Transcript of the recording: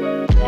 you